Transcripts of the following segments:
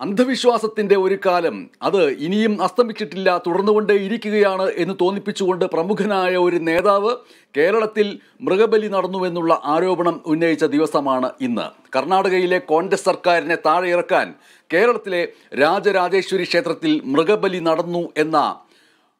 അന്ധവിശ്വാസത്തിന്റെ ഒരു കാലം അത് ഇനിയും അസ്തമിച്ചിട്ടില്ല തുടർന്നുകൊണ്ടേ ഇരിക്കുകയാണ് എന്ന് തോന്നിപ്പിച്ചുകൊണ്ട് പ്രമുഖനായ ഒരു നേതാവ് കേരളത്തിൽ മൃഗബലി നടന്നുവെന്നുള്ള ആരോപണം ഉന്നയിച്ച ദിവസമാണ് ഇന്ന്. കർണാടകയിലെ കോൺഗ്രസ് സർക്കാരിനെ താഴെയിറക്കാൻ കേരളത്തിലെ രാജരാജേശ്വരി ക്ഷേത്രത്തിൽ മൃഗബലി നടന്നു എന്ന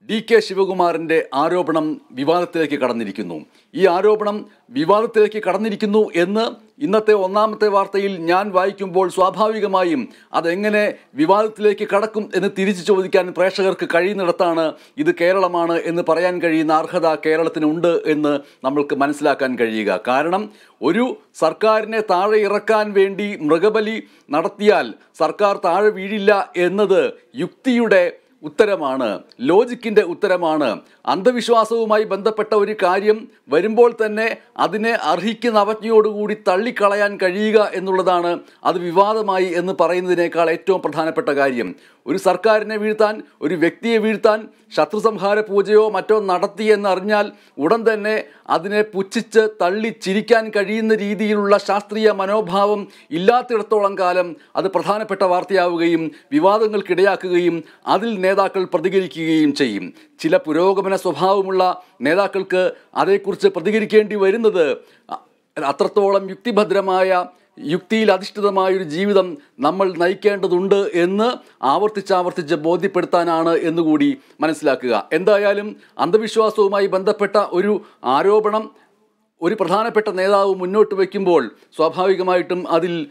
ഡി കെ ശിവകുമാറിന്റെ ആരോപണം വിവാദത്തിലേക്ക് കടന്നിരിക്കുന്നു. ഈ ആരോപണം വിവാദത്തിലേക്ക് കടന്നിരിക്കുന്നു എന്ന് ഇന്നത്തെ ഒന്നാമത്തെ വാർത്തയിൽ ഞാൻ വായിക്കുമ്പോൾ സ്വാഭാവികമായും അതെങ്ങനെ വിവാദത്തിലേക്ക് കടക്കും എന്ന് തിരിച്ചു ചോദിക്കാൻ പ്രേക്ഷകർക്ക് കഴിയുന്നിടത്താണ് ഇത് കേരളമാണ് എന്ന് പറയാൻ കഴിയുന്ന അർഹത കേരളത്തിനുണ്ട് എന്ന് നമ്മൾക്ക് മനസ്സിലാക്കാൻ കഴിയുക. കാരണം ഒരു സർക്കാരിനെ താഴെ ഇറക്കാൻ വേണ്ടി മൃഗബലി നടത്തിയാൽ സർക്കാർ താഴെ വീഴില്ല എന്നത് യുക്തിയുടെ ഉത്തരമാണ് ലോജിക്കിന്റെ ഉത്തരമാണ്. അന്ധവിശ്വാസവുമായി ബന്ധപ്പെട്ട ഒരു കാര്യം വരുമ്പോൾ തന്നെ അതിനെ അർഹിക്കുന്ന അവജ്ഞയോടുകൂടി തള്ളിക്കളയാൻ കഴിയുക എന്നുള്ളതാണ് അത് വിവാദമായി എന്ന് പറയുന്നതിനേക്കാൾ ഏറ്റവും പ്രധാനപ്പെട്ട കാര്യം. ഒരു സർക്കാരിനെ വീഴ്ത്താൻ ഒരു വ്യക്തിയെ വീഴ്ത്താൻ ശത്രു സംഹാര പൂജയോ മറ്റോ നടത്തി എന്നറിഞ്ഞാൽ ഉടൻ തന്നെ അതിനെ പുച്ഛിച്ച് തള്ളി ചിരിക്കാൻ കഴിയുന്ന രീതിയിലുള്ള ശാസ്ത്രീയ മനോഭാവം ഇല്ലാത്തിടത്തോളം കാലം അത് പ്രധാനപ്പെട്ട വാർത്തയാവുകയും വിവാദങ്ങൾക്കിടയാക്കുകയും അതിൽ നേതാക്കൾ പ്രതികരിക്കുകയും ചെയ്യും. ചില പുരോഗമന സ്വഭാവമുള്ള നേതാക്കൾക്ക് അതേക്കുറിച്ച് പ്രതികരിക്കേണ്ടി വരുന്നത് അത്രത്തോളം യുക്തിഭദ്രമായ യുക്തിയിൽ അധിഷ്ഠിതമായ ഒരു ജീവിതം നമ്മൾ നയിക്കേണ്ടതുണ്ട് എന്ന് ആവർത്തിച്ചാവർത്തിച്ച് ബോധ്യപ്പെടുത്താനാണ് എന്നുകൂടി മനസ്സിലാക്കുക. എന്തായാലും അന്ധവിശ്വാസവുമായി ബന്ധപ്പെട്ട ഒരു ആരോപണം ഒരു പ്രധാനപ്പെട്ട നേതാവ് മുന്നോട്ട് വയ്ക്കുമ്പോൾ സ്വാഭാവികമായിട്ടും അതിൽ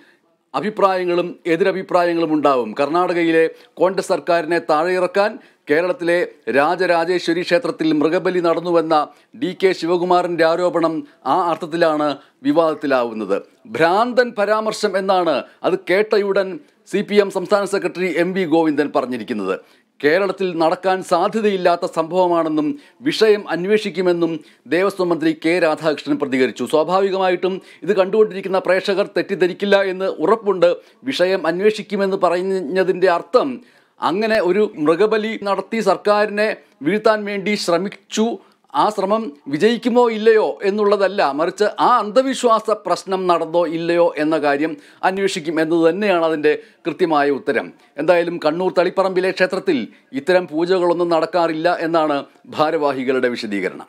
അഭിപ്രായങ്ങളും എതിരഭിപ്രായങ്ങളും ഉണ്ടാവും. കർണാടകയിലെ കോൺഗ്രസ് സർക്കാരിനെ താഴെയിറക്കാൻ കേരളത്തിലെ രാജരാജേശ്വരി ക്ഷേത്രത്തിൽ മൃഗബലി നടന്നുവെന്ന ഡി കെ ശിവകുമാറിന്റെ ആരോപണം ആ അർത്ഥത്തിലാണ് വിവാദത്തിലാവുന്നത്. ഭ്രാന്തൻ പരാമർശം എന്നാണ് അത് കേട്ടയുടൻ സി പി എം സംസ്ഥാന സെക്രട്ടറി എം വി ഗോവിന്ദൻ പറഞ്ഞിരിക്കുന്നത്. കേരളത്തിൽ നടക്കാൻ സാധ്യതയില്ലാത്ത സംഭവമാണെന്നും വിഷയം അന്വേഷിക്കുമെന്നും ദേവസ്വം മന്ത്രി കെ രാധാകൃഷ്ണൻ പ്രതികരിച്ചു. സ്വാഭാവികമായിട്ടും ഇത് കണ്ടുകൊണ്ടിരിക്കുന്ന പ്രേക്ഷകർ തെറ്റിദ്ധരിക്കില്ല എന്ന് ഉറപ്പുണ്ട്. വിഷയം അന്വേഷിക്കുമെന്ന് പറഞ്ഞതിന്റെ അർത്ഥം അങ്ങനെ ഒരു മൃഗബലി നടത്തി സർക്കാരിനെ വീഴ്ത്താൻ വേണ്ടി ശ്രമിച്ചു. ആ ശ്രമം വിജയിക്കുമോ ഇല്ലയോ എന്നുള്ളതല്ല മറിച്ച് ആ അന്ധവിശ്വാസ പ്രശ്നം നടന്നോ ഇല്ലയോ എന്ന കാര്യം അന്വേഷിക്കും എന്നത് തന്നെയാണ് അതിന്റെ കൃത്യമായ ഉത്തരം. എന്തായാലും കണ്ണൂർ തളിപ്പറമ്പിലെ ക്ഷേത്രത്തിൽ ഇത്തരം പൂജകളൊന്നും നടക്കാറില്ല എന്നാണ് ഭാരവാഹികളുടെ വിശദീകരണം.